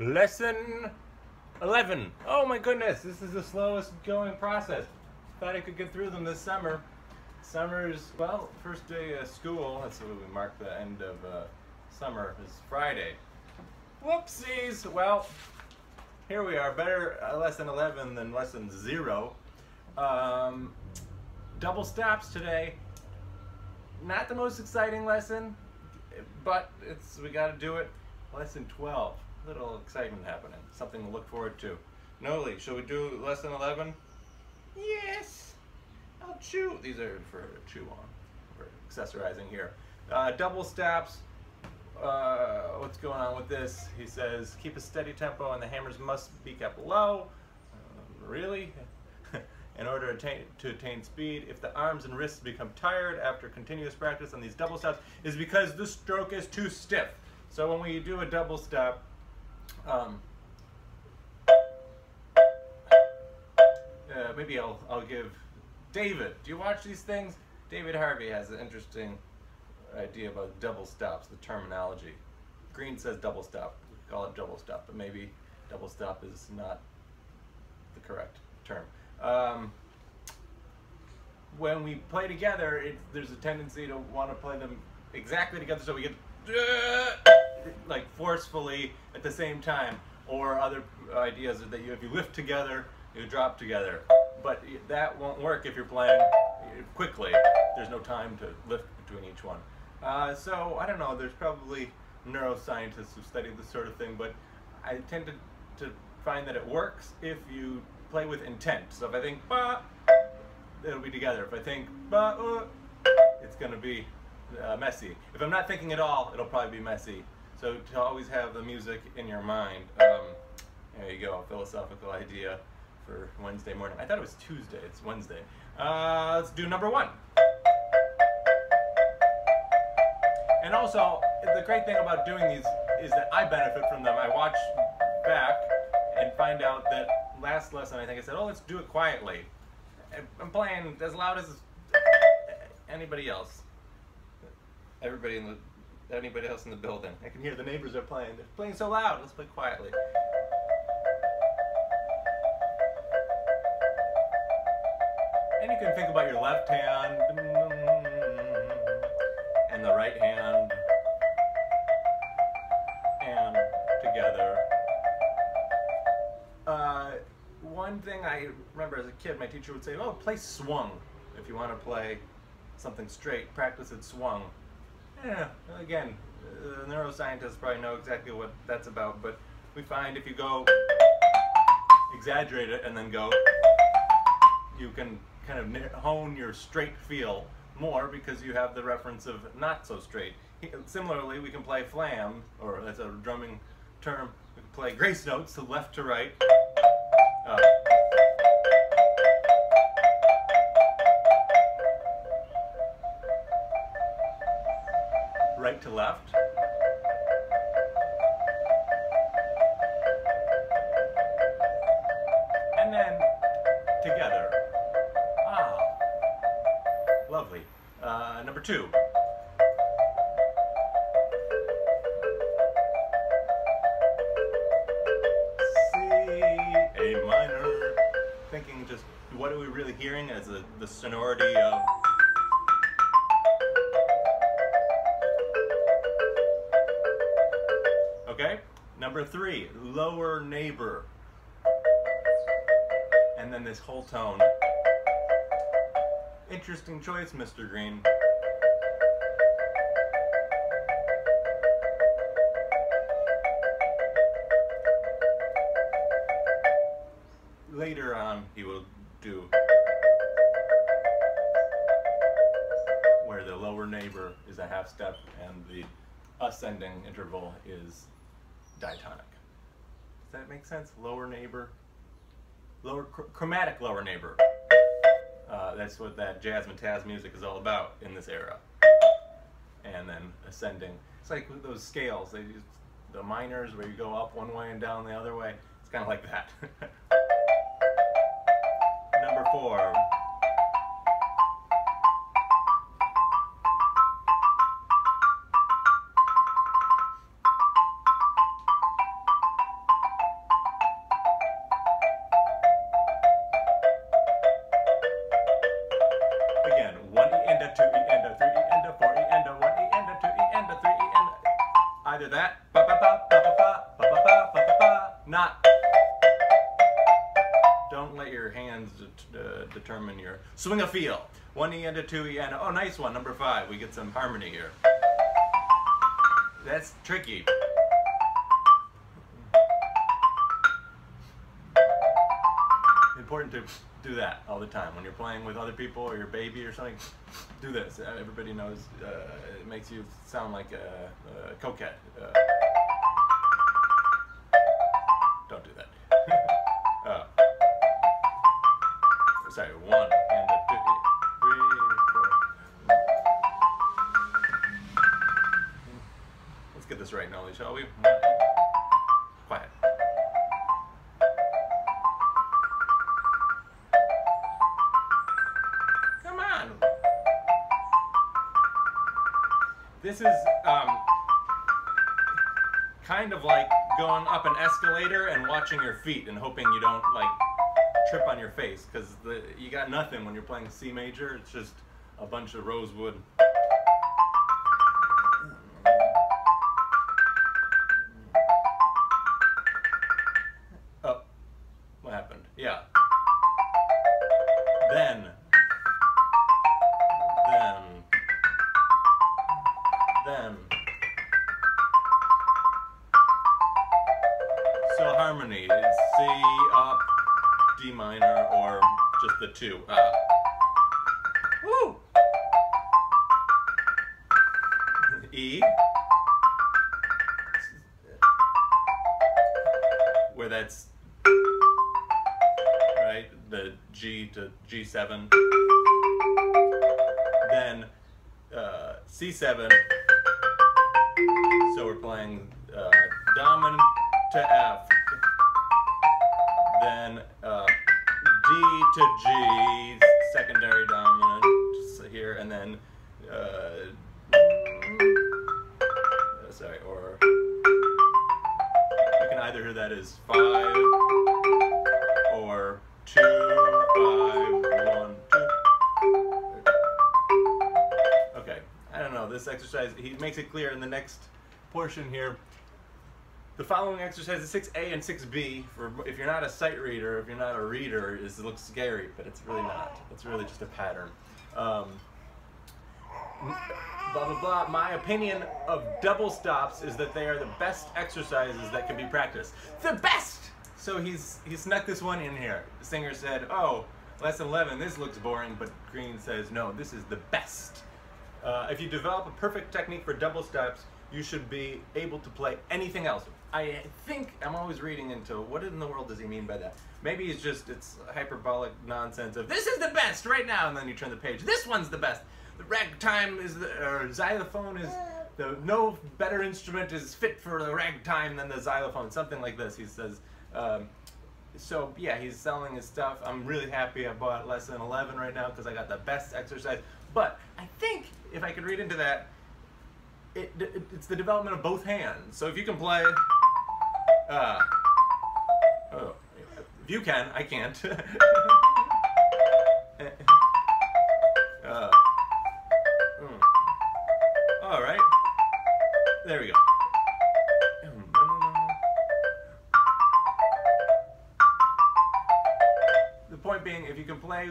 Lesson 11. Oh my goodness, this is the slowest going process. Thought I could get through them this summer. Summer's, well, first day of school, that's what we mark the end of uh, summer, is Friday. Whoopsies! Well, here we are. Better uh, lesson 11 than lesson 0. Um, double stops today. Not the most exciting lesson, but it's we got to do it. Lesson 12 little excitement happening. Something to look forward to. Noli, shall we do lesson 11? Yes. I'll chew. These are for chew on. We're accessorizing here. Uh, double steps. Uh, what's going on with this? He says, keep a steady tempo and the hammers must be kept low. Uh, really? in order to attain, to attain speed, if the arms and wrists become tired after continuous practice on these double steps, is because the stroke is too stiff. So when we do a double stop, um, uh, maybe I'll, I'll give David, do you watch these things? David Harvey has an interesting idea about double stops, the terminology. Green says double stop, we call it double stop, but maybe double stop is not the correct term. Um, when we play together, it, there's a tendency to want to play them exactly together so we get like forcefully at the same time, or other ideas that you, if you lift together, you drop together. But that won't work if you're playing quickly. There's no time to lift between each one. Uh, so I don't know. There's probably neuroscientists who study this sort of thing, but I tend to, to find that it works if you play with intent. So if I think ba, it'll be together. If I think ba, uh, it's to be uh, messy. If I'm not thinking at all, it'll probably be messy. So to always have the music in your mind. Um, there you go, philosophical idea for Wednesday morning. I thought it was Tuesday, it's Wednesday. Uh, let's do number one. And also, the great thing about doing these is that I benefit from them. I watch back and find out that last lesson I think I said, oh, let's do it quietly. I'm playing as loud as anybody else everybody in the anybody else in the building. I can hear the neighbors are playing. They're playing so loud. Let's play quietly. And you can think about your left hand and the right hand and together. Uh, one thing I remember as a kid, my teacher would say, oh, play swung. If you want to play something straight, practice it swung. Yeah, again, uh, neuroscientists probably know exactly what that's about, but we find if you go exaggerate it and then go, you can kind of hone your straight feel more because you have the reference of not so straight. Similarly, we can play flam, or that's a drumming term, we can play grace notes to left to right. Uh, left. And then together. Ah, lovely. Uh, number two. Number three, lower neighbor. And then this whole tone. Interesting choice, Mr. Green. Later on, he will do where the lower neighbor is a half step and the ascending interval is diatonic. Does that make sense? Lower neighbor, lower chr chromatic lower neighbor. Uh, that's what that Jazzmatazz Taz music is all about in this era. And then ascending. It's like those scales. They use the minors where you go up one way and down the other way. It's kind of like that. Number four. That. Ba ba ba ba ba ba ba ba ba ba ba. Not. Don't let your hands uh, determine your swing a feel. One E and a two E and a, oh nice one number five. We get some harmony here. That's tricky. Important to do that all the time when you're playing with other people or your baby or something. Do this. Uh, Everybody knows uh, it makes you sound like a, a coquette. Uh, don't do that. uh, sorry, one This is um, kind of like going up an escalator and watching your feet and hoping you don't like trip on your face because you got nothing when you're playing C major. It's just a bunch of rosewood. Oh, what happened? Yeah. Two. Ah. Woo! E. Where that's right, the G to G7. Then uh, C7. So we're playing uh, dominant to F. Then uh, to G, secondary dominant here, and then uh, sorry, or you can either hear that as five or two, five, one, two. Okay, I don't know. This exercise, he makes it clear in the next portion here. The following exercises, 6A and 6B, for if you're not a sight reader, if you're not a reader, is looks scary, but it's really not. It's really just a pattern. Um, blah blah blah. My opinion of double stops is that they are the best exercises that can be practiced. The best. So he's he snuck this one in here. The singer said, "Oh, lesson 11. This looks boring," but Green says, "No, this is the best." Uh, if you develop a perfect technique for double stops, you should be able to play anything else. I think I'm always reading into what in the world does he mean by that? Maybe it's just it's hyperbolic nonsense of this is the best right now, and then you turn the page. This one's the best. The ragtime is the or xylophone is the no better instrument is fit for the ragtime than the xylophone. Something like this. He says. Um, so yeah, he's selling his stuff. I'm really happy I bought lesson 11 right now because I got the best exercise. But I think if I could read into that, it, it, it's the development of both hands. So if you can play, uh, oh, if you can, I can't. uh, mm. All right, there we go. The point being, if you can play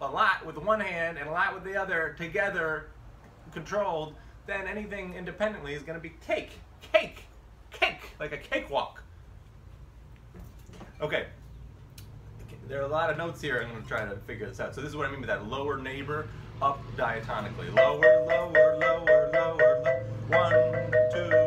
a lot with one hand and a lot with the other together, controlled, then anything independently is going to be cake. Cake. Like a cakewalk. Okay. There are a lot of notes here. I'm going to try to figure this out. So this is what I mean by that lower neighbor up diatonically. Lower, lower, lower, lower, lower. One, two,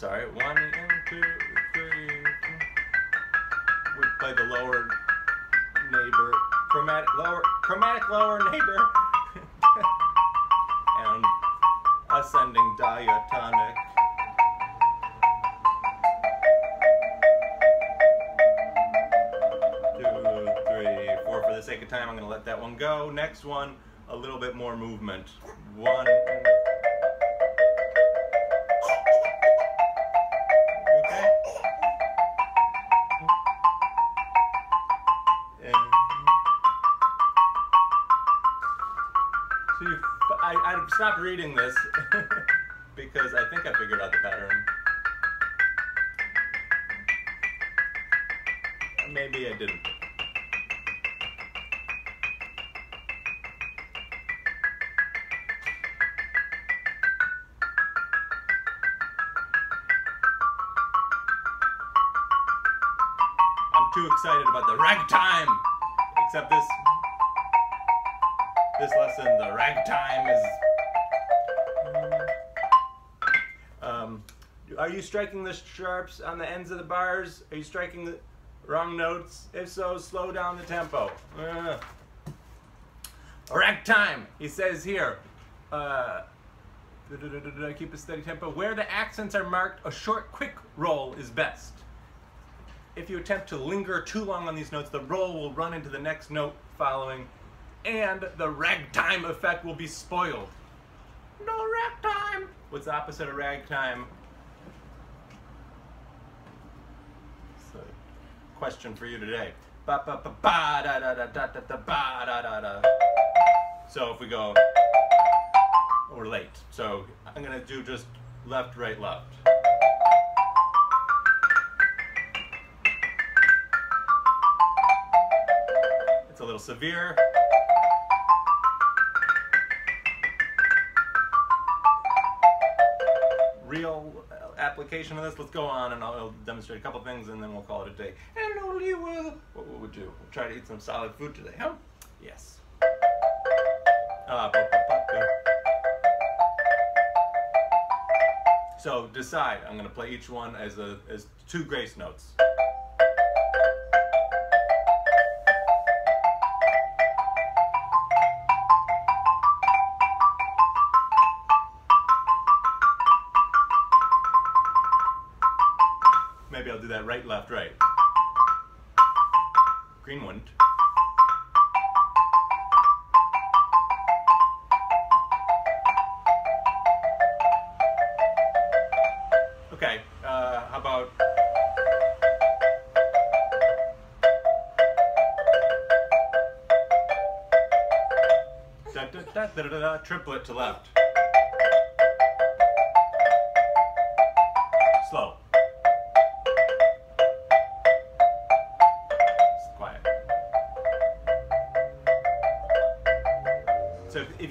Sorry, one and two, three. We play the lower neighbor, chromatic lower, chromatic lower neighbor, and ascending diatonic. Two, three, four. For the sake of time, I'm going to let that one go. Next one, a little bit more movement. One. Stopped reading this because I think I figured out the pattern. Maybe I didn't. I'm too excited about the ragtime. Except this this lesson, the ragtime is. Are you striking the sharps on the ends of the bars? Are you striking the wrong notes? If so, slow down the tempo. Uh. Ragtime, he says here. Uh, keep a steady tempo. Where the accents are marked, a short, quick roll is best. If you attempt to linger too long on these notes, the roll will run into the next note following, and the ragtime effect will be spoiled. No ragtime! What's the opposite of ragtime? It's a question for you today. Ba ba ba ba da da da da da ba da da da. So if we go, we're late. So I'm gonna do just left, right, left. It's a little severe. Real application of this, let's go on and I'll, I'll demonstrate a couple things and then we'll call it a day. And only will, what will we do? We'll try to eat some solid food today, huh? Yes. Uh. So decide. I'm going to play each one as a as two grace notes. Right, left, right. Green one. Okay, uh, how about da, da, da, triplet to left.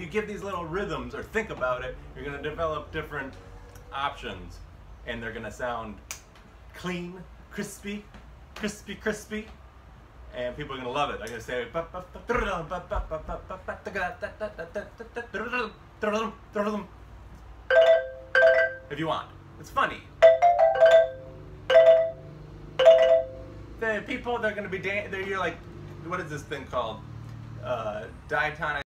Give these little rhythms or think about it, you're going to develop different options and they're going to sound clean, crispy, crispy, crispy. And people are going to love it. I'm going to say if you want. It's funny. The people they're going to be dan- you're like what is this thing called? Uh, diatonic